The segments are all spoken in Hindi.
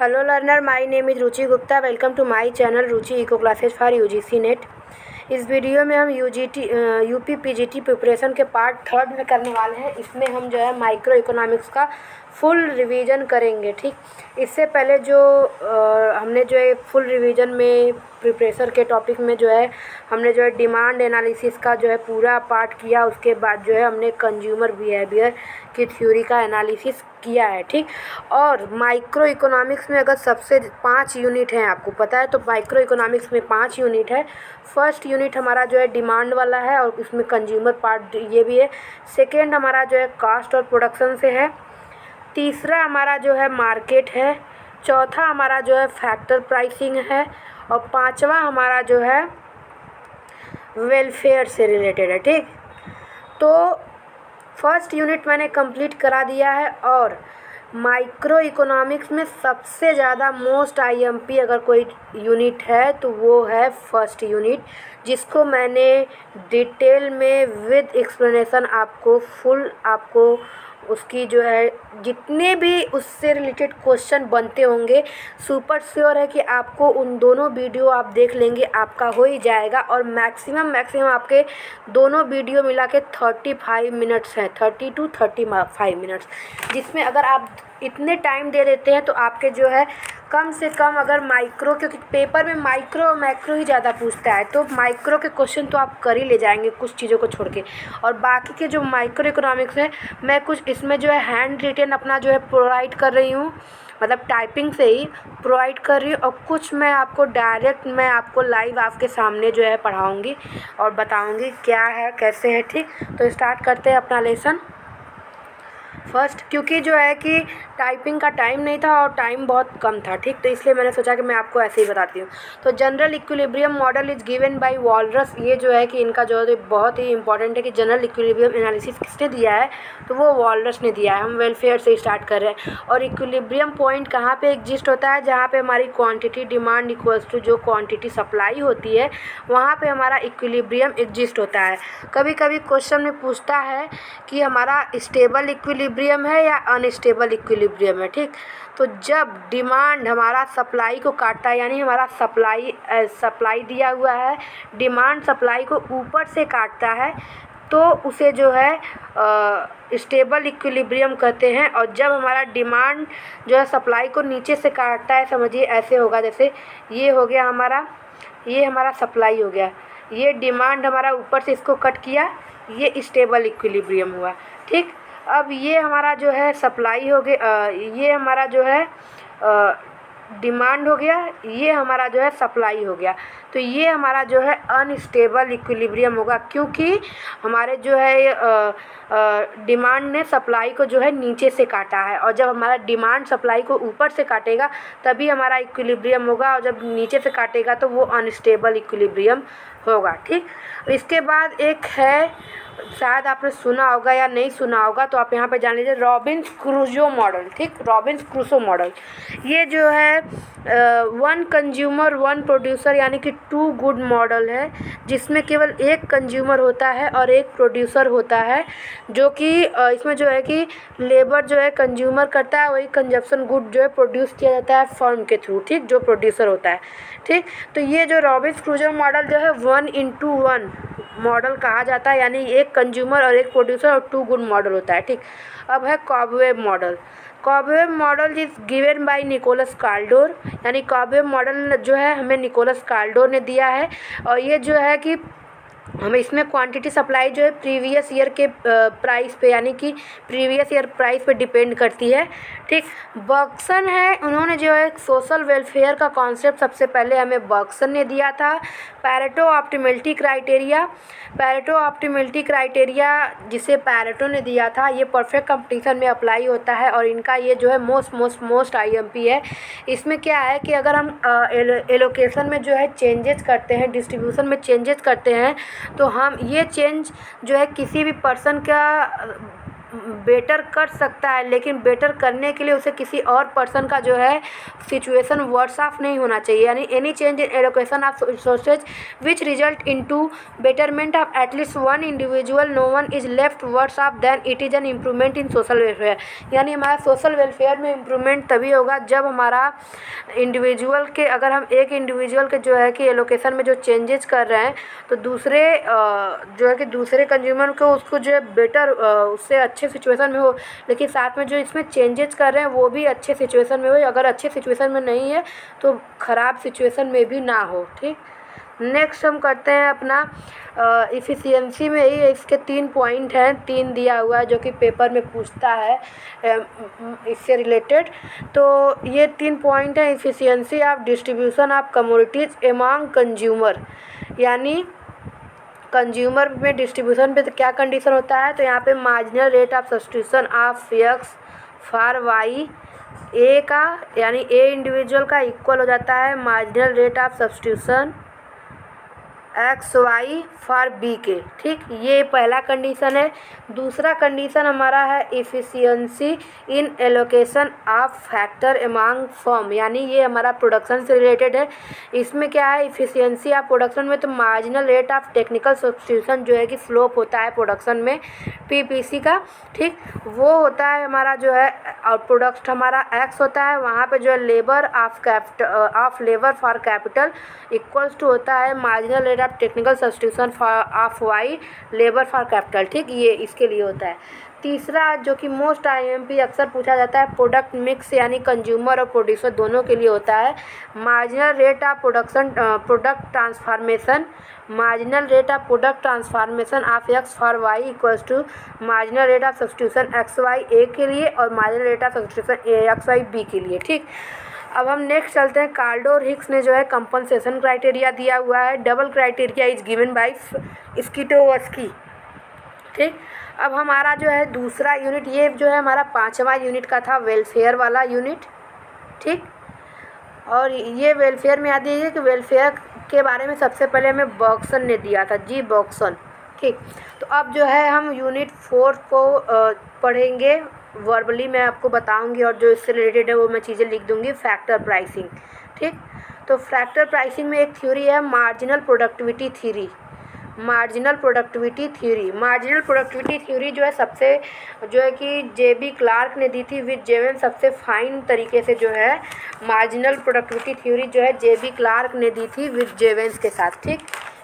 Hello learner my name is Ruchi Gupta welcome to my channel Ruchi eco classes for UGC NET इस वीडियो में हम यूजीटी यूपी पीजीटी प्रिपरेशन के पार्ट थर्ड में करने वाले हैं। इसमें हम जो है माइक्रो इकोनॉमिक्स का फुल रिवीजन करेंगे ठीक? इससे पहले जो आ, हमने जो है फुल रिवीजन में प्रिपरेशन के टॉपिक में जो है हमने जो है डिमांड एनालिसिस का जो है पूरा पार्ट किया। उसके बाद जो है हमने कंज्यूमर बिहेवियर की थ्योरी का एनालिसिस किया है, ठीक? और माइक्रो इकोनॉमिक्स में अगर सबसे पाँच यूनिट हैं आपको पता है तो माइक्रो इकोनॉमिक्स में पाँच यूनिट है। फ़र्स्ट यूनिट हमारा जो है डिमांड वाला है और उसमें कंज्यूमर पार्ट ये भी है। सेकेंड हमारा जो है कास्ट और प्रोडक्शन से है। तीसरा हमारा जो है मार्केट है। चौथा हमारा जो है फैक्टर प्राइसिंग है। और पांचवा हमारा जो है वेलफेयर से रिलेटेड है, ठीक? तो फ़र्स्ट यूनिट मैंने कंप्लीट करा दिया है और माइक्रो इकोनॉमिक्स में सबसे ज़्यादा मोस्ट आईएमपी अगर कोई यूनिट है तो वो है फ़र्स्ट यूनिट, जिसको मैंने डिटेल में विद एक्सप्लेनेशन आपको फुल आपको उसकी जो है, जितने भी उससे रिलेटेड क्वेश्चन बनते होंगे सुपर श्योर है कि आपको उन दोनों वीडियो आप देख लेंगे, आपका हो ही जाएगा और मैक्सिमम मैक्सिमम आपके दोनों वीडियो मिला के थर्टी फाइव मिनट्स हैं thirty two thirty five minutes जिसमें अगर आप इतने टाइम दे देते हैं तो आपके जो है कम से कम अगर माइक्रो क्योंकि पेपर में माइक्रो और मैक्रो ही ज़्यादा पूछता है तो माइक्रो के क्वेश्चन तो आप कर ही ले जाएँगे कुछ चीज़ों को छोड़ के। और बाकी के जो माइक्रो इकोनॉमिक्स है, मैं कुछ इसमें जो है हैंड रिटेन अपना जो है प्रोवाइड कर रही हूँ मतलब टाइपिंग से ही प्रोवाइड कर रही हूँ, और कुछ मैं आपको डायरेक्ट मैं आपको लाइव आपके सामने जो है पढ़ाऊँगी और बताऊँगी क्या है, कैसे है, ठीक? तो स्टार्ट करते हैं अपना लेसन फ़र्स्ट क्योंकि जो है कि टाइपिंग का टाइम नहीं था और टाइम बहुत कम था, ठीक? तो इसलिए मैंने सोचा कि मैं आपको ऐसे ही बताती हूँ। तो general equilibrium model is given by Walras ये जो है कि इनका जो है बहुत ही इंपॉर्टेंट है कि जनरल इक्विलिब्रियम एनालिसिस किसने दिया है? तो वो वॉलरस ने दिया है। हम वेलफेयर से स्टार्ट कर रहे हैं। और इक्विलिब्रियम पॉइंट कहाँ पर एग्जिस्ट होता है? जहाँ पर हमारी क्वान्टिटी डिमांड इक्वल्स टू जो क्वान्टिटी सप्लाई होती है, वहाँ पर हमारा इक्विलिब्रियम एग्जिस्ट होता है। कभी कभी क्वेश्चन में पूछता है कि हमारा स्टेबल इक्विलिब्रियम है या अनस्टेबल इक्विलिब्रियम इक्विलिब्रियम है, ठीक? तो जब डिमांड हमारा सप्लाई को काटता है, यानी हमारा सप्लाई सप्लाई दिया हुआ है डिमांड सप्लाई को ऊपर से काटता है तो उसे जो है स्टेबल इक्विलिब्रियम कहते हैं। और जब हमारा डिमांड जो है सप्लाई को नीचे से काटता है, समझिए, ऐसे होगा, जैसे ये हो गया हमारा, ये हमारा सप्लाई हो गया। ये डिमांड हमारा ऊपर से इसको कट किया, ये स्टेबल इक्विलिब्रियम हुआ, ठीक? अब ये हमारा जो है सप्लाई हो गया ये हमारा जो है डिमांड हो गया, ये हमारा जो है सप्लाई हो गया। तो ये हमारा जो है अनस्टेबल इक्विलिब्रियम होगा क्योंकि हमारे जो है डिमांड ने सप्लाई को जो है नीचे से काटा है और जब हमारा डिमांड सप्लाई को ऊपर से काटेगा, तभी हमारा इक्विलिब्रियम होगा और जब नीचे से काटेगा तो वो अनस्टेबल इक्विलिब्रियम होगा, ठीक? इसके बाद एक है, शायद आपने सुना होगा या नहीं सुना होगा तो आप यहाँ पे जान लीजिए, रॉबिन्स क्रूजो मॉडल, ठीक? Robinson Crusoe model. ये जो है वन कंज्यूमर वन प्रोड्यूसर यानी कि टू गुड मॉडल है, जिसमें केवल एक कंज्यूमर होता है और एक प्रोड्यूसर होता है, जो कि इसमें जो है कि लेबर जो है कंज्यूमर करता है, वही कंजप्शन गुड जो है प्रोड्यूस किया जाता है फर्म के थ्रू ठीक? जो प्रोड्यूसर होता है। ठीक? तो ये जो रॉबिन्स क्रूजो मॉडल जो है वन इंटू वन मॉडल कहा जाता है, यानी एक कंज्यूमर और एक प्रोड्यूसर और टू गुड मॉडल होता है, ठीक? अब है cobweb model cobweb model is given by Nicholas Kaldor यानी कॉबवेब मॉडल जो है, हमें निकोलस कार्डोर ने दिया है। और ये जो है कि हमें इसमें क्वांटिटी सप्लाई जो है प्रीवियस ईयर के प्राइस पे, यानी कि प्रीवियस ईयर प्राइस पे डिपेंड करती है, ठीक? बक्सन है, उन्होंने जो है सोशल वेलफेयर का कॉन्सेप्ट सबसे पहले हमें बक्सन ने दिया था। Pareto optimality criteria Pareto optimality criteria जिसे पैरेटो ने दिया था, ये परफेक्ट कंपटीशन में अप्लाई होता है और इनका ये जो है मोस्ट मोस्ट मोस्ट आईएमपी है। इसमें क्या है कि अगर हम एलोकेशन में जो है चेंजेस करते हैं, डिस्ट्रीब्यूशन में चेंजेस करते हैं तो हम ये चेंज जो है किसी भी पर्सन का बेटर कर सकता है, लेकिन बेटर करने के लिए उसे किसी और पर्सन का जो है सिचुएशन वर्स ऑफ़ नहीं होना चाहिए। यानी any change in allocation of resources which result in to betterment of at least one individual no one is left worse off than it is an improvement in social welfare यानी हमारा सोशल वेलफेयर में इम्प्रूवमेंट तभी होगा जब हमारा इंडिविजुअल के, अगर हम एक इंडिविजुअल के जो है कि एलोकेशन में जो चेंजेस कर रहे हैं तो दूसरे जो है कि दूसरे कंज्यूमर को उसको जो है बेटर उससे अच्छे सिचुएशन में हो। लेकिन साथ में जो इसमें चेंजेस कर रहे हैं, वो भी अच्छे सिचुएशन में हो। अगर अच्छे सिचुएशन में नहीं है तो ख़राब सिचुएशन में भी ना हो, ठीक? नेक्स्ट हम करते हैं अपना इफ़िशियंसी में ही इसके तीन पॉइंट हैं, तीन दिया हुआ है, जो कि पेपर में पूछता है इससे रिलेटेड तो ये तीन पॉइंट हैं efficiency of distribution of commodities among consumer यानी कंज्यूमर में डिस्ट्रीब्यूशन पे तो क्या कंडीशन होता है? तो यहाँ पे marginal rate of substitution of X for Y A का, यानी ए इंडिविजुअल का इक्वल हो जाता है marginal rate of substitution X, Y for B के, ठीक? ये पहला कंडीशन है। दूसरा कंडीशन हमारा है efficiency in allocation of factor among firm यानी ये हमारा प्रोडक्शन से रिलेटेड है। इसमें क्या है? इफ़िशियंसी ऑफ़ प्रोडक्शन में तो marginal rate of technical substitution जो है कि स्लोप होता है प्रोडक्शन में पीपीसी का, ठीक? वो होता है हमारा जो है और प्रोडक्ट हमारा एक्स होता है। वहाँ पे जो है labour of capital of labour for capital equals to होता है marginal rate of technical substitution of Y labour for capital ठीक? ये इसके लिए होता है। तीसरा, जो कि मोस्ट आईएमपी अक्सर पूछा जाता है प्रोडक्ट मिक्स यानी कंज्यूमर और प्रोड्यूसर दोनों के लिए होता है। Marginal rate of production product transformation marginal rate of product transformation of X for Y equals to marginal rate of substitution X Y A के लिए और marginal rate of substitution X Y B के लिए, ठीक? अब हम नेक्स्ट चलते हैं। कार्डो और हिक्स ने जो है कंपनसेशन क्राइटेरिया दिया हुआ है। Double criteria is given by Scitovsky ठीक? अब हमारा जो है दूसरा यूनिट ये जो है हमारा पाँचवा यूनिट का था वेलफेयर वाला यूनिट ठीक? और ये वेलफेयर में याद दीजिए कि वेलफेयर के बारे में सबसे पहले हमें बॉक्सन ने दिया था। जी बॉक्सन ठीक? तो अब जो है हम यूनिट फोर को पढ़ेंगे। वर्बली मैं आपको बताऊँगी और जो इससे रिलेटेड है वो मैं चीज़ें लिख दूँगी फैक्टर प्राइसिंग ठीक? तो फैक्टर प्राइसिंग में एक थ्योरी है marginal productivity theory marginal productivity theory marginal productivity theory जो है सबसे, जो है कि जे बी क्लार्क ने दी थी विद जेवन सबसे फाइन तरीके से जो है मार्जिनल प्रोडक्टिविटी थ्योरी जो है जे बी क्लार्क ने दी थी विद जेवेंस के साथ, ठीक?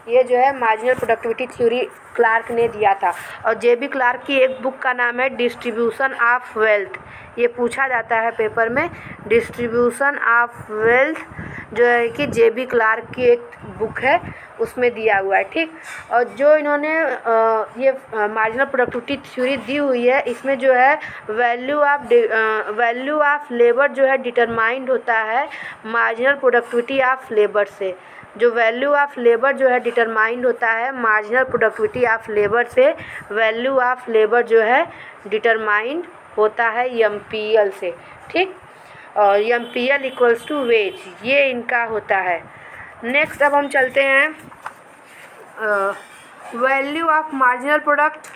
ये जो है मार्जिनल प्रोडक्टिविटी थ्योरी क्लार्क ने दिया था। और जे बी क्लार्क की एक बुक का नाम है डिस्ट्रीब्यूशन ऑफ़ वेल्थ ये पूछा जाता है पेपर में डिस्ट्रीब्यूशन ऑफ़ वेल्थ जो है कि जे बी क्लार्क की एक बुक है, उसमें दिया हुआ है, ठीक? और जो इन्होंने ये मार्जिनल प्रोडक्टिविटी थ्योरी दी हुई है, इसमें जो है value of value of labour जो है डिटरमाइंड होता है मार्जिनल प्रोडक्टिविटी ऑफ़ लेबर से। जो वैल्यू ऑफ़ लेबर जो है डिटरमाइंड होता है मार्जिनल प्रोडक्टिविटी ऑफ़ लेबर से वैल्यू ऑफ़ लेबर जो है डिटरमाइंड होता है एम से, ठीक? और M P L equals to wage ये इनका होता है। नेक्स्ट अब हम चलते हैं value of marginal product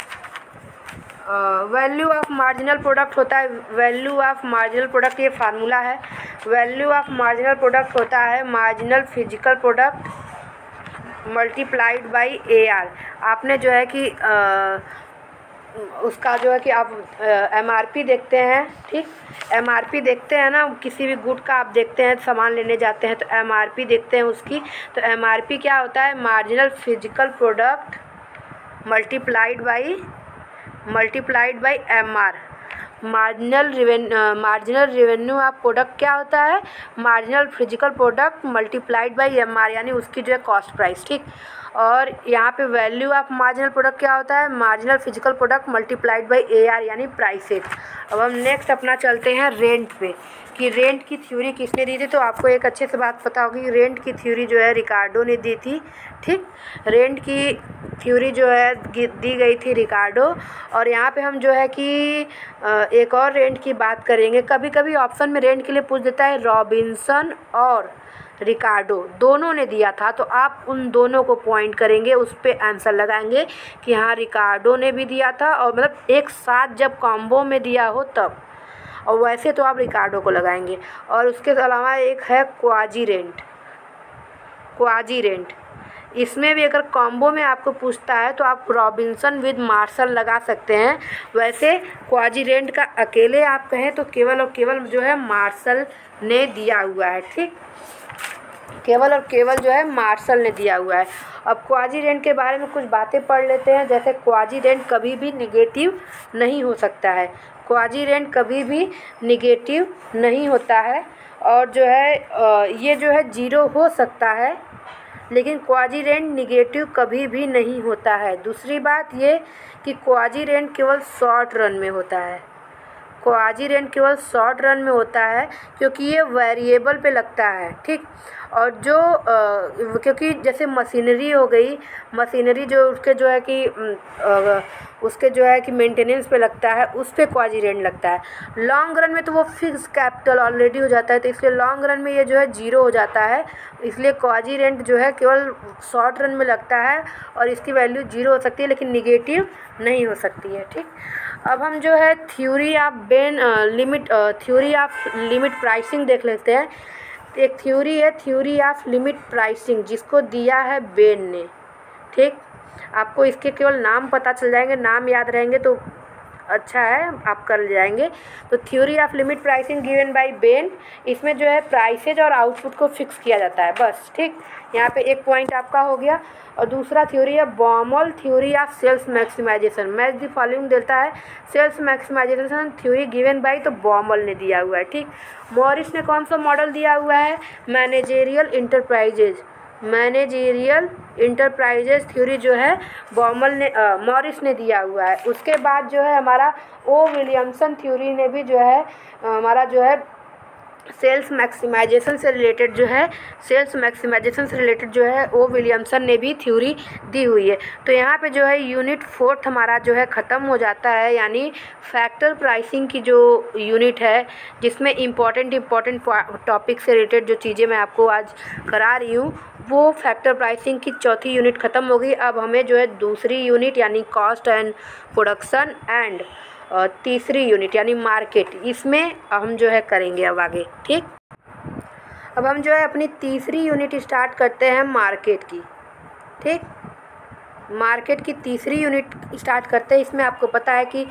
value of marginal product होता है वैल्यू ऑफ़ मार्जिनल प्रोडक्ट ये फार्मूला है। वैल्यू ऑफ़ मार्जिनल प्रोडक्ट होता है marginal physical product multiplied by A R आपने जो है कि आ, उसका जो है कि आप एम आर पी देखते हैं ठीक? एम आर पी देखते हैं ना किसी भी गुड का आप देखते हैं सामान लेने जाते हैं तो एम आर पी देखते हैं उसकी। तो एम आर पी क्या होता है? Marginal physical product multiplied by multiplied by M R marginal revenue marginal revenue of product क्या होता है? Marginal physical product multiplied by M R यानी उसकी जो है कॉस्ट प्राइस ठीक? और यहाँ पे वैल्यू ऑफ़ मार्जिनल प्रोडक्ट क्या होता है? Marginal physical product multiplied by A R यानी प्राइसेज अब हम नेक्स्ट अपना चलते हैं रेंट पे। कि रेंट की थ्योरी किसने दी थी? तो आपको एक अच्छे से बात पता होगी रेंट की थ्योरी जो है रिकार्डो ने दी थी, ठीक? रेंट की थ्योरी जो है दी गई थी रिकार्डो। और यहाँ पे हम जो है कि एक और रेंट की बात करेंगे। कभी कभी ऑप्शन में रेंट के लिए पूछ देता है रॉबिन्सन और रिकार्डो। दोनों ने दिया था तो आप उन दोनों को पॉइंट करेंगे, उस पर आंसर लगाएँगे कि हाँ रिकार्डो ने भी दिया था और मतलब एक साथ जब कॉम्बो में दिया हो तब। और वैसे तो आप रिकार्डो को लगाएँगे। और उसके अलावा एक है क्वाजी रेंट क्वाजी रेंट इसमें भी अगर कॉम्बो में आपको पूछता है तो आप रॉबिन्सन विद मार्शल लगा सकते हैं। वैसे क्वाजी रेंट का अकेले आप कहें तो केवल और केवल जो है मार्शल ने दिया हुआ है, ठीक? केवल और केवल जो है मार्शल ने दिया हुआ है। अब क्वाजी रेंट के बारे में कुछ बातें पढ़ लेते हैं। जैसे क्वाजी रेंट कभी भी निगेटिव नहीं हो सकता है। क्वाजी रेंट कभी भी निगेटिव नहीं होता है। और जो है ये जो है ज़ीरो हो सकता है, लेकिन क्वाजी रेंट निगेटिव कभी भी नहीं होता है। दूसरी बात ये कि क्वाजी रेंट केवल शॉर्ट रन में होता है। क्वाजी रेंट केवल शॉर्ट रन में होता है क्योंकि ये वेरिएबल पे लगता है ठीक? और जो आ, क्योंकि जैसे मशीनरी हो गई मशीनरी जो उसके जो है कि आ, उसके जो है कि मेंटेनेंस पे लगता है उस पर क्वाजी रेंट लगता है। लॉन्ग रन में तो वो फिक्स कैपिटल ऑलरेडी हो जाता है तो इसलिए लॉन्ग रन में ये जो है ज़ीरो हो जाता है इसलिए क्वाजी रेंट जो है केवल शॉर्ट रन में लगता है और इसकी वैल्यू ज़ीरो हो सकती है लेकिन निगेटिव नहीं हो सकती है ठीक? अब हम जो है theory of Bain limit theory of limit pricing देख लेते हैं। एक थ्योरी है थ्योरी ऑफ़ लिमिट प्राइसिंग जिसको दिया है बेन ने। ठीक? आपको इसके केवल नाम पता चल जाएँगे, नाम याद रहेंगे तो अच्छा है, आप कर ले जाएँगे। तो theory of limit pricing given by Bain इसमें जो है प्राइसेज और आउटपुट को फिक्स किया जाता है। बस, ठीक? यहाँ पे एक पॉइंट आपका हो गया। और दूसरा थ्योरी है Baumol theory of sales maximization match the following देता है। Sales maximization theory given by तो बॉमल ने दिया हुआ है, ठीक? मॉरिस ने कौन सा मॉडल दिया हुआ है? Managerial enterprises managerial enterprises theory जो है, बॉमल ने मॉरिस ने दिया हुआ है। उसके बाद जो है हमारा ओ विलियमसन थ्योरी ने भी जो है हमारा जो है सेल्स मैक्सिमाइजेशन से रिलेटेड जो है, सेल्स मैक्सिमाइजेशन से रिलेटेड जो है, ओ विलियमसन ने भी थ्योरी दी हुई है। तो यहाँ पे जो है, यूनिट फोर्थ हमारा जो है ख़त्म हो जाता है, यानी फैक्टर प्राइसिंग की जो यूनिट है, जिसमें इंपॉर्टेंट इंपॉर्टेंट टॉपिक से रिलेटेड जो चीज़ें मैं आपको आज करा रही हूँ वो फैक्टर प्राइसिंग की चौथी यूनिट ख़त्म हो गई। अब हमें जो है दूसरी यूनिट यानी कॉस्ट एंड प्रोडक्शन एंड तीसरी यूनिट यानी मार्केट इसमें हम जो है करेंगे अब आगे, ठीक? अब हम जो है अपनी तीसरी यूनिट स्टार्ट करते हैं मार्केट की, ठीक? मार्केट की तीसरी यूनिट स्टार्ट करते हैं, इसमें आपको पता है कि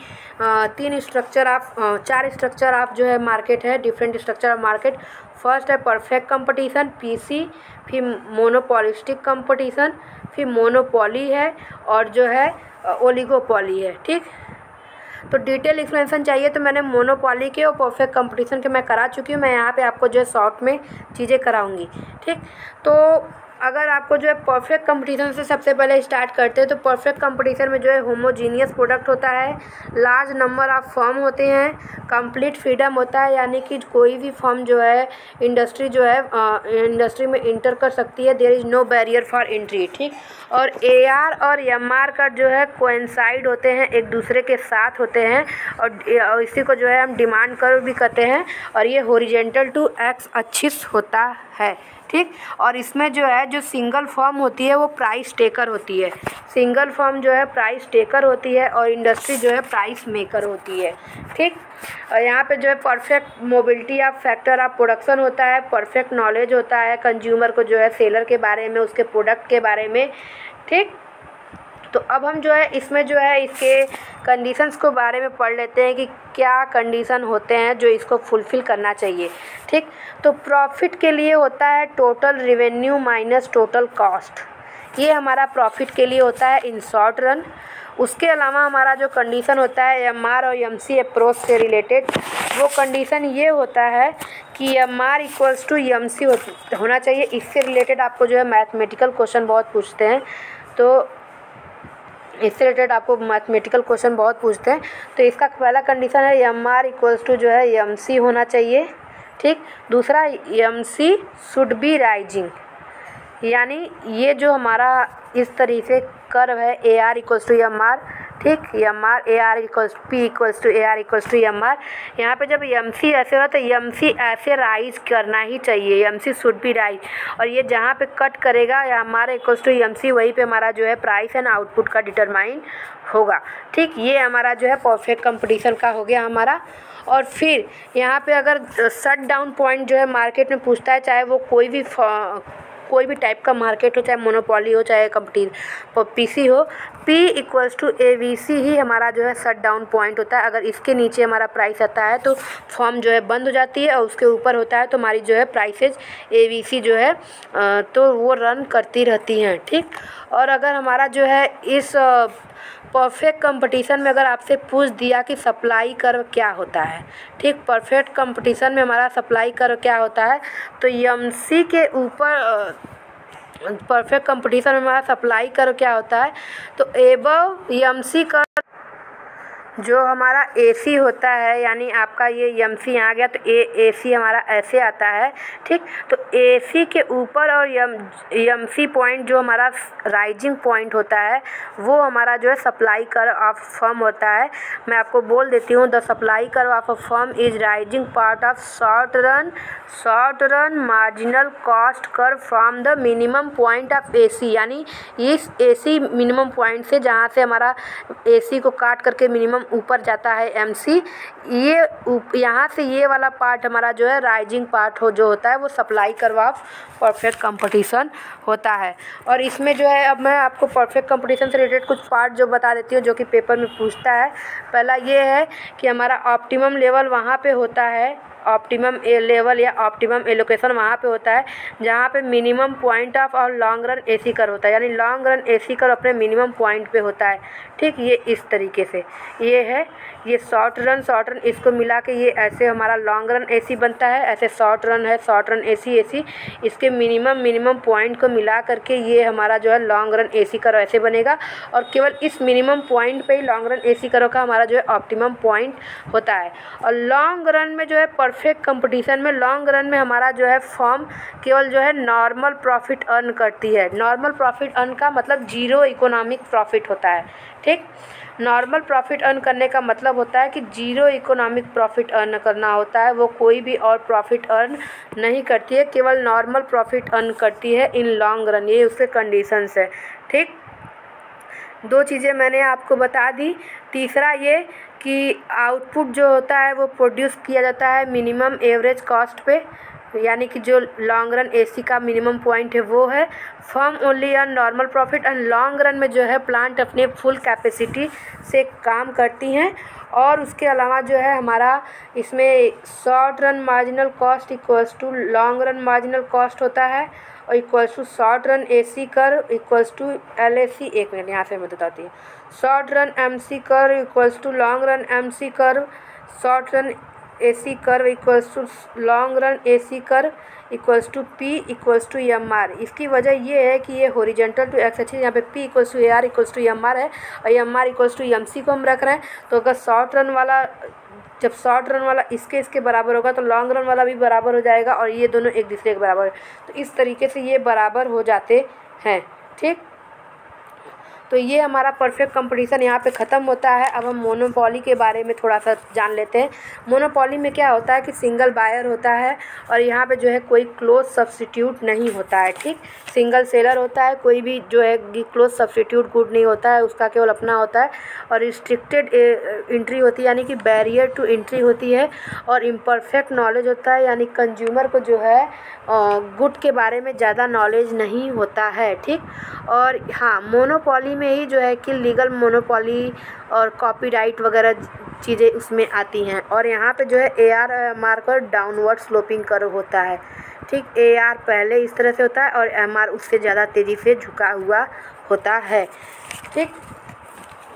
तीन स्ट्रक्चर आप चार स्ट्रक्चर आप जो है मार्केट है different structure of market first है परफेक्ट कंपटीशन, पीसी, फिर मोनोपोलिस्टिक कंपटीशन, फिर मोनोपोली है और जो है ओलिगोपॉली है, ठीक? तो डिटेल एक्सप्लेनेशन चाहिए तो मैंने मोनोपोली के और परफेक्ट कंपटीशन के मैं करा चुकी हूँ, मैं यहाँ पे आपको जो है शॉर्ट में चीज़ें कराऊँगी, ठीक? तो अगर आपको जो है परफेक्ट कंपटीशन से सबसे पहले स्टार्ट करते हैं तो परफेक्ट कंपटीशन में जो है होमोजीनियस प्रोडक्ट होता है लार्ज नंबर ऑफ़ फॉर्म होते हैं कंप्लीट फ्रीडम होता है, यानी कि कोई भी फॉर्म जो है इंडस्ट्री जो है इंडस्ट्री में इंटर कर सकती है there is no barrier for entry ठीक? और ए आर और एम आर का जो है कोइंसाइड होते हैं, एक दूसरे के साथ होते हैं, और इसी को जो है हम डिमांड कर भी करते हैं, और ये होरिजेंटल टू एक्स अच्छिस होता है। ठीक? और इसमें जो है, जो सिंगल फॉर्म होती है, वो प्राइस टेकर होती है। सिंगल फॉर्म जो है प्राइस टेकर होती है और इंडस्ट्री जो है प्राइस मेकर होती है। ठीक? और यहाँ पे जो है perfect mobility of factor of production होता है परफेक्ट नॉलेज होता है कंज्यूमर को जो है सेलर के बारे में, उसके प्रोडक्ट के बारे में। ठीक? तो अब हम जो है, इसमें जो है, इसके कंडीशंस को बारे में पढ़ लेते हैं कि क्या कंडीशन होते हैं जो इसको फुलफ़िल करना चाहिए, ठीक? तो प्रॉफिट के लिए होता है total revenue minus total cost ये हमारा प्रॉफिट के लिए होता है इन शॉर्ट रन उसके अलावा हमारा जो कंडीशन होता है एम आर और एम सी अप्रोच से रिलेटेड वो कंडीशन ये होता है कि M R equals to M C होना चाहिए। इससे रिलेटेड आपको जो है मैथमेटिकल क्वेश्चन बहुत पूछते हैं। तो इससे रिलेटेड आपको मैथमेटिकल क्वेश्चन बहुत पूछते हैं। तो इसका पहला कंडीशन है एम आर इक्वल्स टू जो है एम सी होना चाहिए, ठीक? दूसरा M C should be rising यानी ये जो हमारा इस तरीके कर्व है A R equals to M R ठीक M R A R equals P equals to A R equals to M R यहाँ पे जब एम सी ऐसे हो तो एम सी ऐसे राइज करना ही चाहिए। M C should be rise और ये जहाँ पे कट करेगा या हमारा इक्वल्स टू एम सी वहीं पे हमारा जो है प्राइस एंड आउटपुट का डिटरमाइन होगा। ठीक, ये हमारा जो है परफेक्ट कंपटीशन का हो गया हमारा। और फिर यहाँ पे अगर शट डाउन पॉइंट जो है मार्केट में पूछता है, चाहे वो कोई भी कोई भी टाइप का मार्केट हो, चाहे मोनोपोली हो, चाहे कंपटी पीसी हो P equals to A V C ही हमारा जो है शट डाउन पॉइंट होता है। अगर इसके नीचे हमारा प्राइस आता है तो फॉर्म जो है बंद हो जाती है और उसके ऊपर होता है तो हमारी जो है प्राइसेज ए वी सी जो है तो वो रन करती रहती हैं, ठीक? और अगर हमारा जो है इस परफेक्ट कंपटीशन में अगर आपसे पूछ दिया कि सप्लाई कर क्या होता है, ठीक? परफेक्ट कंपटीशन में हमारा सप्लाई कर क्या होता है तो यम सी के ऊपर परफेक्ट कंपटीशन में हमारा सप्लाई कर क्या होता है तो एबव यम सी कर्व जो हमारा एसी होता है, यानी आपका ये यम सी आ गया तो ए ए सी हमारा ऐसे आता है, ठीक? तो ए सी के ऊपर और यम एम सी पॉइंट जो हमारा राइजिंग पॉइंट होता है, वो हमारा जो है सप्लाई कर ऑफ़ फर्म होता है। मैं आपको बोल देती हूँ the supply curve of firm is rising part of short run short run marginal cost curve from the minimum point of A C यानी इस ए सी मिनिमम पॉइंट से जहाँ से हमारा ए सी को काट करके मिनिमम ऊपर जाता है एम सी ये यहाँ से ये वाला पार्ट हमारा जो है राइजिंग पार्ट हो, जो होता है, वो सप्लाई करवा परफेक्ट कंपटीशन होता है। और इसमें जो है, अब मैं आपको परफेक्ट कंपटीशन से रिलेटेड कुछ पार्ट जो बता देती हूँ, जो कि पेपर में पूछता है। पहला ये है कि हमारा ऑप्टिमम लेवल वहाँ पे होता है ऑप्टिमम लेवल या ऑप्टिमम एलोकेशन वहाँ पे होता है, जहाँ पे मिनिमम पॉइंट ऑफ़ और long run A C curve होता है। यानी लॉन्ग रन एसी कर अपने मिनिमम पॉइंट पे होता है। ठीक, ये इस तरीके से। ये है ये शॉर्ट रन शॉर्ट रन इसको मिला के ये ऐसे हमारा लॉन्ग रन एसी बनता है, ऐसे शॉर्ट रन है short run A C A C इसके मिनिमम मिनिमम पॉइंट को मिला करके ये हमारा जो है लॉन्ग रन एसी करो ऐसे बनेगा और केवल इस मिनिमम पॉइंट पे ही लॉन्ग रन एसी करो का हमारा जो है ऑप्टिमम पॉइंट होता है। और लॉन्ग रन में जो है परफेक्ट कंपटीशन में लॉन्ग रन में हमारा जो है फॉर्म केवल जो है नॉर्मल प्रॉफिट अर्न करती है। नॉर्मल प्रॉफिट अर्न का मतलब ज़ीरो इकोनॉमिक प्रॉफिट होता है, ठीक? नॉर्मल प्रॉफिट अर्न करने का मतलब होता है कि ज़ीरो इकोनॉमिक प्रॉफिट अर्न करना होता है। वो कोई भी और प्रॉफिट अर्न नहीं करती है, केवल नॉर्मल प्रॉफिट अर्न करती है इन लॉन्ग रन। ये उसके कंडीशंस है, ठीक? दो चीज़ें मैंने आपको बता दी। तीसरा ये कि आउटपुट जो होता है वो प्रोड्यूस किया जाता है मिनिमम एवरेज कॉस्ट पे। यानी कि जो लॉन्ग रन एसी का मिनिमम पॉइंट है, वो है firm only earn normal profit and long run में जो है प्लांट अपने फुल कैपेसिटी से काम करती हैं। और उसके अलावा जो है हमारा इसमें short run marginal cost equals to long run marginal cost होता है और equals to short run A C curve equals to L A C एक मिनट, यहाँ से मैं बताती हूँ। Short run M C curve equals to long run M C curve short run A C curve equals to long run A C curve equals to P equals to M R इसकी वजह ये है कि ये होरिजेंटल टू एक्स एक्सिस यहाँ पे P equals to A R equals to M R है और M R equals to M C को हम रख रहे हैं। तो अगर शॉर्ट रन वाला, जब शॉर्ट रन वाला इसके इसके बराबर होगा तो लॉन्ग रन वाला भी बराबर हो जाएगा और ये दोनों एक दूसरे के बराबर तो इस तरीके से ये बराबर हो जाते हैं, ठीक? तो ये हमारा परफेक्ट कंपटीशन यहाँ पे ख़त्म होता है। अब हम मोनोपॉली के बारे में थोड़ा सा जान लेते हैं। मोनोपॉली में क्या होता है कि सिंगल बायर होता है और यहाँ पे जो है कोई क्लोज सब्सटीट्यूट नहीं होता है, ठीक? सिंगल सेलर होता है, कोई भी जो है क्लोज सब्सटीट्यूट गुड नहीं होता है, उसका केवल अपना होता है और रिस्ट्रिक्टेड इंट्री होती है, यानी कि बैरियर टू इंट्री होती है और इम्परफेक्ट नॉलेज होता है, यानी कंज्यूमर को जो है गुड के बारे में ज़्यादा नॉलेज नहीं होता है, ठीक? और हाँ मोनोपॉली में ही जो है कि लीगल मोनोपॉली और कॉपीराइट वगैरह चीज़ें उसमें आती हैं। और यहाँ पे जो है A R M R marker downward sloping curve होता है। ठीक ए आर पहले इस तरह से होता है और एम आर उससे ज़्यादा तेज़ी से झुका हुआ होता है। ठीक,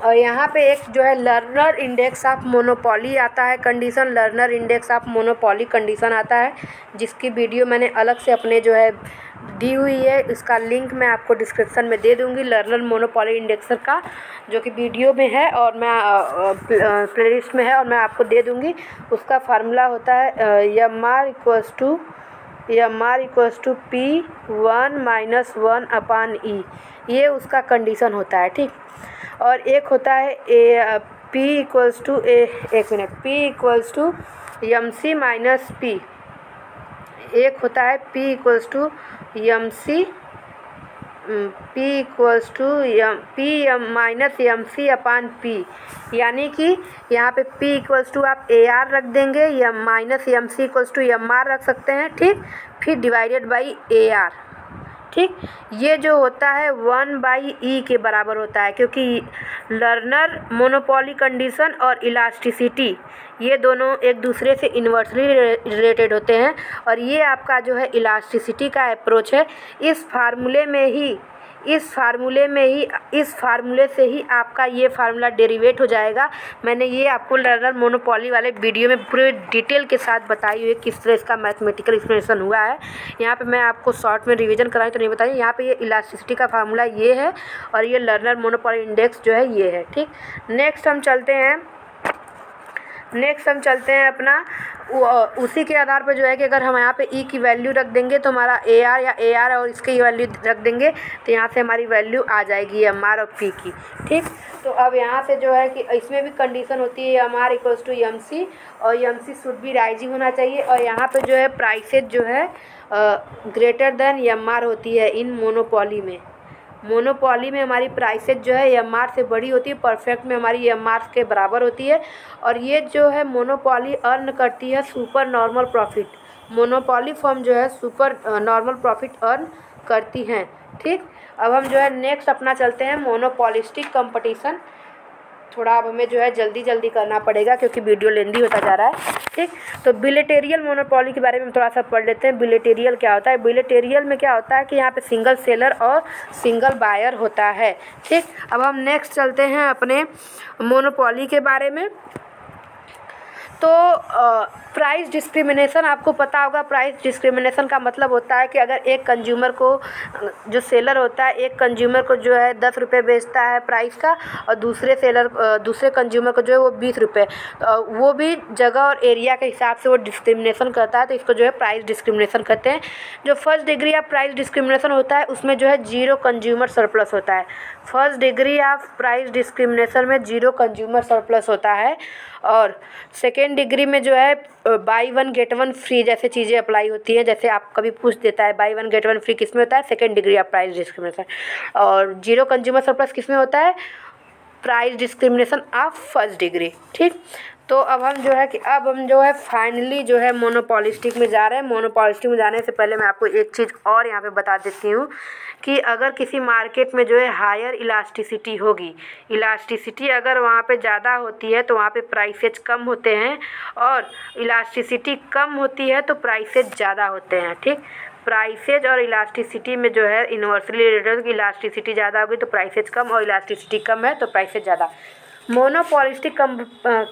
और यहाँ पे एक जो है लर्नर इंडेक्स ऑफ़ मोनोपॉली आता है condition Lerner index of monopoly condition आता है, जिसकी वीडियो मैंने अलग से अपने जो है दी हुई है। इसका लिंक मैं आपको डिस्क्रिप्शन में दे दूँगी। लर्नर मोनोपॉली इंडेक्सर का, जो कि वीडियो में है और मैं प्लेलिस्ट में है और मैं आपको दे दूँगी। उसका फार्मूला होता है M R equals to M R equals to P one minus one upon E ये उसका कंडीशन होता है, ठीक? और एक होता है, A P equals to A, एक minute P equals to M C minus P एक होता है P equals to M C P equals to M P M minus M C upon P यानी कि यहाँ पे पी इक्वल्स टू आप ए आर रख देंगे या minus M C equals to M R रख सकते हैं, ठीक? फिर डिवाइडेड बाई ए आर ठीक? ये जो होता है, वन बाई ई के बराबर होता है, क्योंकि लर्नर, मोनोपोली कंडीशन और इलास्टिसिटी, ये दोनों एक दूसरे से इन्वर्सली रिलेटेड होते हैं। और ये आपका जो है इलास्टिसिटी का अप्रोच है। इस फार्मूले में ही इस फार्मूले में ही, इस फार्मूले से ही आपका ये फार्मूला डेरिवेट हो जाएगा। मैंने ये आपको लर्नर मोनोपॉली वाले वीडियो में पूरे डिटेल के साथ बताई हुई किस तरह इसका मैथमेटिकल एक्सप्लेनेशन हुआ है। यहाँ पे मैं आपको शॉर्ट में रिवीजन कराई तो नहीं बताइए यहाँ पे ये इलास्टिसिटी का फार्मूला ये है और ये लर्नर मोनोपॉली इंडेक्स जो है ये है, ठीक? नेक्स्ट हम चलते हैं। नेक्स्ट हम चलते हैं अपना। उसी के आधार पर जो है कि अगर हम यहाँ पे ई e की वैल्यू रख देंगे तो हमारा ए आर या ए आर और इसकी वैल्यू रख देंगे तो यहाँ से हमारी वैल्यू आ जाएगी एम आर और पी की, ठीक? तो अब यहाँ से जो है कि इसमें भी कंडीशन होती है M R equals to M C और एम सी शुड भी राइजिंग होना चाहिए और यहाँ पर जो है प्राइसेज जो है ग्रेटर देन एम आर होती है इन मोनोपॉली में। मोनोपॉली में हमारी प्राइसेज जो है एम आर से बड़ी होती है परफेक्ट में हमारी एम आर के बराबर होती है। और ये जो है मोनोपॉली अर्न करती है super normal profit monopoly firm जो है सुपर नॉर्मल प्रॉफिट अर्न करती हैं। ठीक? अब हम जो है नेक्स्ट अपना चलते हैं मोनोपॉलिस्टिक कंपटीशन थोड़ा अब हमें जो है जल्दी जल्दी करना पड़ेगा क्योंकि वीडियो लेंदी होता जा रहा है, ठीक? तो बिलेटेरियल मोनोपोली के बारे में हम थोड़ा सा पढ़ लेते हैं। बिलेटेरियल क्या होता है? बिलेटेरियल में क्या होता है कि यहाँ पे सिंगल सेलर और सिंगल बायर होता है, ठीक? अब हम नेक्स्ट चलते हैं अपने मोनोपोली के बारे में। तो प्राइस डिस्क्रिमिनेशन आपको पता होगा। प्राइस डिस्क्रिमिनेशन का मतलब होता है कि अगर एक कंज्यूमर को, जो सेलर होता है, एक कंज्यूमर को जो है दस रुपये बेचता है प्राइस का और दूसरे सेलर दूसरे कंज्यूमर को जो है वो बीस रुपये वो भी जगह और एरिया के हिसाब से वो डिस्क्रिमिनेशन करता है तो इसको जो है प्राइस डिस्क्रिमिनेशन करते हैं। जो first degree of price discrimination होता है, उसमें जो है ज़ीरो कंज्यूमर सरप्लस होता है। First degree of price discrimination में ज़ीरो कंज्यूमर सरप्लस होता है और सेकेंड डिग्री में जो है buy one get one free जैसे चीज़ें अप्लाई होती हैं, जैसे आप कभी पूछ देता है buy one get one free किसमें होता है? Second degree of price discrimination और ज़ीरो कंज्यूमर सरप्लस किसमें होता है? Price discrimination of first degree ठीक? तो अब हम जो है कि, अब हम जो है फाइनली जो है मोनोपॉलिस्टिक में जा रहे हैं। मोनोपॉलिस्टिक में जाने से पहले मैं आपको एक चीज़ और यहाँ पे बता देती हूँ। कि अगर किसी मार्केट में जो है हायर इलास्टिसिटी होगी। इलास्टिसिटी अगर वहाँ पे ज़्यादा होती है तो वहाँ पे प्राइसेज कम होते हैं और इलास्टिसिटी कम होती है तो प्राइसेज ज़्यादा होते हैं, ठीक? प्राइसेज और इलास्टिसिटी में जो है इन्वर्सली रिलेटेड इलास्टिसिटी ज़्यादा होगी तो प्राइसेज कम और इलास्टिसिटी कम है तो प्राइसेज ज़्यादा। मोनोपॉलिस्टिक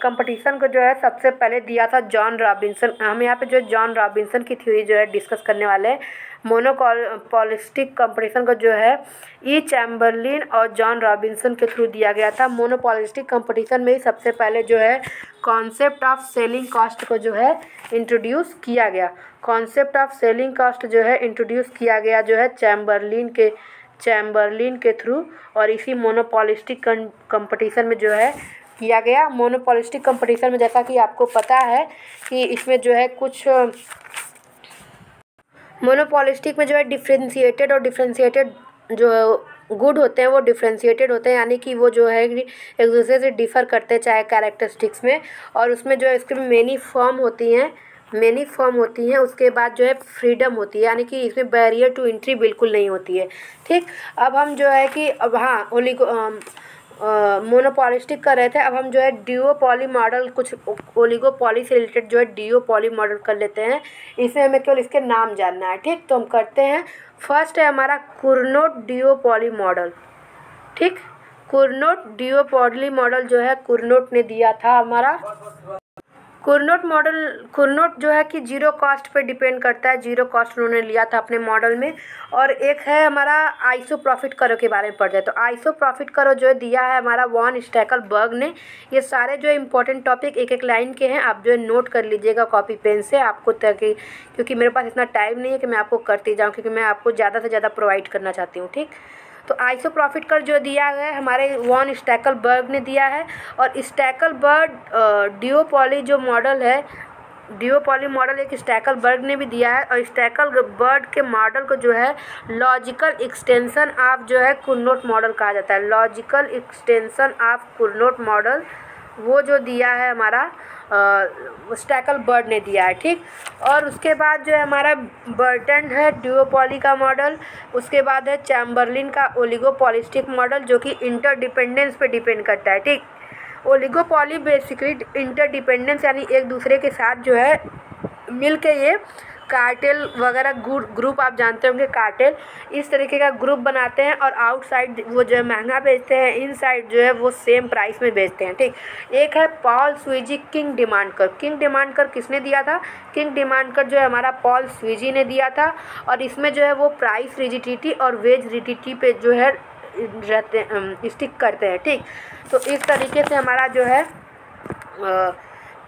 कंपटीशन को जो है सबसे पहले दिया था जॉन रॉबिन्सन। हम यहाँ पे जो जॉन रॉबिन्सन की थ्योरी जो है डिस्कस करने वाले हैं। मोनोपॉलिस्टिक कंपटीशन को जो है ई चैम्बरलिन और जॉन रॉबिन्सन के थ्रू दिया गया था। मोनोपॉलिस्टिक कंपटीशन में ही सबसे पहले जो है कॉन्सेप्ट ऑफ़ सेलिंग कॉस्ट को जो है इंट्रोड्यूस किया गया। कॉन्सेप्ट ऑफ़ सेलिंग कॉस्ट जो है इंट्रोड्यूस किया गया जो है चैम्बरलिन के चैम्बरलिन के थ्रू और इसी मोनोपॉलिस्टिक कंपटीशन में जो है, किया गया। मोनोपॉलिस्टिक कंपटीशन में जैसा कि आपको पता है कि इसमें जो है कुछ मोनोपॉलिस्टिक में जो है डिफ्रेंशिएटेड और डिफ्रेंशिएटेड जो गुड होते हैं, वो डिफ्रेंशिएटेड होते हैं, यानी कि वो जो है एक दूसरे से डिफ़र करते हैं चाहे कैरेक्टरिस्टिक्स में और उसमें जो है इसके मेनी फॉर्म होती हैं मेनी फॉर्म होती हैं, उसके बाद जो है फ्रीडम होती है, यानी कि इसमें बैरियर टू एंट्री बिल्कुल नहीं होती है। ठीक? अब हम जो है कि, अब हाँ ओलिगो मोनोपॉलिस्टिक कर रहे थे। अब हम जो है डिओ पॉली मॉडल कुछ ओलिगो पॉली से रिलेटेड जो है डिओ पॉली मॉडल कर लेते हैं। इसमें हमें केवल इसके नाम जानना है, ठीक? तो हम करते हैं। फ़र्स्ट है हमारा कुरनोट डिओ पॉली मॉडल ठीक? कुरनोट डिओ पॉली मॉडल जो है कुरनोट ने दिया था हमारा। कुरनोट मॉडल कुरनोट जो है कि ज़ीरो कॉस्ट पे डिपेंड करता है ज़ीरो कॉस्ट उन्होंने लिया था अपने मॉडल में। और एक है हमारा आइसो प्रॉफिट करो के बारे में पढ़ जाए तो आइसो प्रॉफिट करो जो दिया है हमारा वॉन स्टैकल बर्ग ने, ये सारे जो इंपॉर्टेंट टॉपिक एक एक लाइन के हैं, आप जो है नोट कर लीजिएगा कॉपी पेन से, आपको ताकि क्योंकि मेरे पास इतना टाइम नहीं है कि मैं आपको करती जाऊँ, क्योंकि मैं आपको ज़्यादा से ज़्यादा प्रोवाइड करना चाहती हूँ, ठीक? तो आइसो प्रॉफिट कर जो दिया गया है, हमारे वॉन स्टैकल बर्ग ने दिया है और स्टैकल बर्ड डिओपॉली जो मॉडल है डिओपॉली मॉडल एक स्टैकल बर्ग ने भी दिया है और स्टैकल बर्ड के मॉडल को जो है लॉजिकल एक्सटेंशन ऑफ़ जो है कुरनोट मॉडल कहा जाता है। Logical extension of Cournot model वो जो दिया है हमारा स्टैकल बर्ड ने दिया है, ठीक? और उसके बाद जो है हमारा बर्टन है ड्यूओपॉली का मॉडल, उसके बाद है चैम्बरलिन का ओलिगोपॉलिस्टिक मॉडल, जो कि इंटरडिपेंडेंस पे डिपेंड करता है, ठीक? ओलिगोपॉली बेसिकली इंटरडिपेंडेंस यानी एक दूसरे के साथ जो है मिल के ये कार्टेल वगैरह ग्रुप आप जानते होंगे कार्टेल। इस तरीके का ग्रुप बनाते हैं और आउटसाइड वो जो है महँगा बेचते हैं इन साइड जो है वो सेम प्राइस में बेचते हैं ठीक। एक है Paul Sweezy kinked demand curve. Kinked demand curve किसने दिया था? किंग डिमांड कर जो है हमारा पॉल स्विजी ने दिया था और इसमें जो है वो प्राइस रिजिटिटी और वेज रिजिटिटी पे जो है रहते स्टिक करते हैं ठीक। तो इस तरीके से हमारा जो है आ,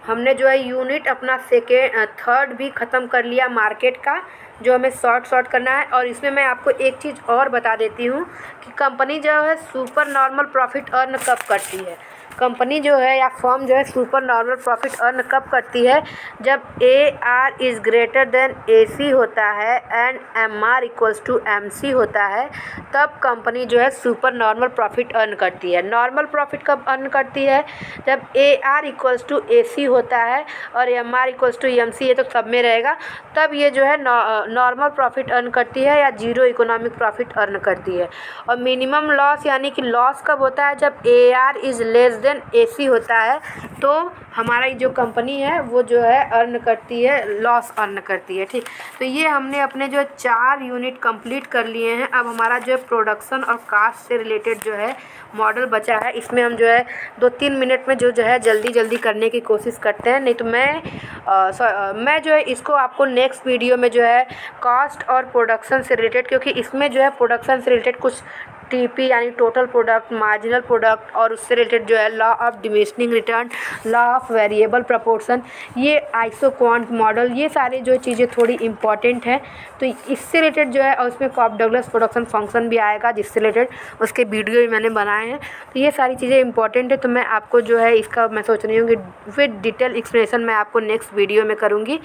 हमने जो है यूनिट अपना सेकेंड थर्ड भी ख़त्म कर लिया मार्केट का, जो हमें शॉर्ट शॉर्ट करना है। और इसमें मैं आपको एक चीज़ और बता देती हूँ कि कंपनी जो है सुपर नॉर्मल प्रॉफिट अर्न कब करती है। कंपनी जो है या फर्म जो है सुपर नॉर्मल प्रॉफिट अर्न कब करती है? जब A R is greater than A C होता है and M R equals to M C होता है, तब कंपनी जो है सुपर नॉर्मल प्रॉफिट अर्न करती है। नॉर्मल प्रॉफिट कब अर्न करती है? जब A R equals to A C होता है और M R equals to M C ये तो सब में रहेगा, तब ये जो है नॉर्मल प्रॉफिट अर्न करती है या ज़ीरो इकोनॉमिक प्रॉफिट अर्न करती है। और मिनिमम लॉस यानी कि लॉस कब होता है? जब A R is less than A C होता है तो हमारा जो कंपनी है वो जो है अर्न करती है लॉस अर्न करती है ठीक। तो ये हमने अपने जो चार यूनिट कंप्लीट कर लिए हैं। अब हमारा जो है प्रोडक्शन और कास्ट से रिलेटेड जो है मॉडल बचा है। इसमें हम जो है दो तीन मिनट में जो जो है जल्दी जल्दी करने की कोशिश करते हैं। नहीं तो मैं आ, मैं जो है इसको आपको नेक्स्ट वीडियो में जो है कॉस्ट और प्रोडक्शन से रिलेटेड क्योंकि इसमें जो है प्रोडक्शन से रिलेटेड कुछ टीपी यानी टोटल प्रोडक्ट मार्जिनल प्रोडक्ट और उससे रिलेटेड जो है law of diminishing return law of variable proportion ये आइसो क्वांट मॉडल ये सारी जो चीज़ें थोड़ी इंपॉर्टेंट हैं। तो इससे रिलेटेड जो है, और उसमें कॉप डगलस प्रोडक्शन फ़ंक्शन भी आएगा, जिससे रिलेटेड उसके वीडियो भी मैंने बनाए हैं। तो ये सारी चीज़ें इंपॉर्टेंट है तो मैं आपको जो है, इसका मैं सोच रही हूँ कि विद डिटेल एक्सप्लेनेशन मैं आपको नेक्स्ट वीडियो में करूँगी।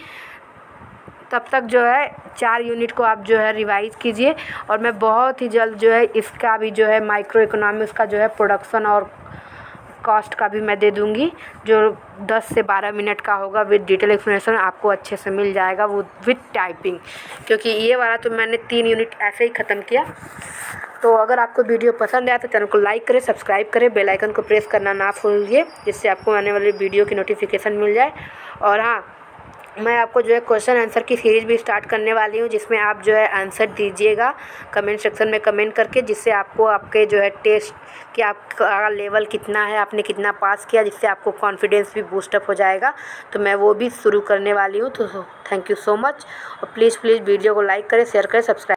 तब तक जो है चार यूनिट को आप जो है रिवाइज़ कीजिए और मैं बहुत ही जल्द जो है इसका भी जो है माइक्रो इकोनॉमिक्स का जो है प्रोडक्शन और कॉस्ट का भी मैं दे दूँगी, जो 10 से 12 मिनट का होगा विद डिटेल एक्सप्लेनेशन आपको अच्छे से मिल जाएगा वो विद टाइपिंग क्योंकि ये वाला तो मैंने तीन यूनिट ऐसे ही ख़त्म किया। तो अगर आपको वीडियो पसंद आया तो चैनल को लाइक करें सब्सक्राइब करें बेल आइकन को प्रेस करना ना भूलिए, जिससे आपको आने वाली वीडियो की नोटिफिकेशन मिल जाए। और हाँ मैं आपको जो है क्वेश्चन आंसर की सीरीज़ भी स्टार्ट करने वाली हूँ, जिसमें आप जो है आंसर दीजिएगा। कमेंट सेक्शन में कमेंट करके, जिससे आपको आपके जो है टेस्ट कि आपका लेवल कितना है, आपने कितना पास किया, जिससे आपको कॉन्फिडेंस भी बूस्टअप हो जाएगा। तो मैं वो भी शुरू करने वाली हूँ तो थैंक यू सो मच और प्लीज़ प्लीज़ वीडियो को लाइक करें शेयर करें सब्सक्राइब